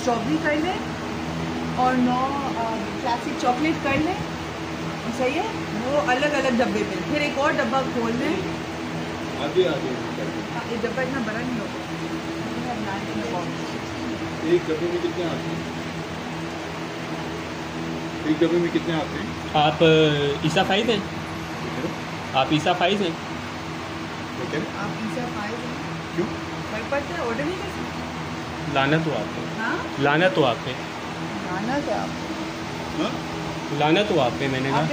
Strawberry कर लें और नौ क्लासिक चॉकलेट कर लें सही है? वो अलग अलग डब्बे में। फिर एक और डब्बा खोल लें आगे हाँ, ये डब्बा इतना बड़ा नहीं होगा। एक डब्बे में कितने आते हैं? एक डब्बे में कितने आते हैं? आप ईसा फाइज हैं? आप ईसा फाइज हैं? आप इनसे फाइव हैं? क्यों? पड़ता है ऑर्डर नहीं कर सकते। लाना तो आप पे। हाँ? लाना तो आप पे हाँ लाना तो आप पे मैंने कहा।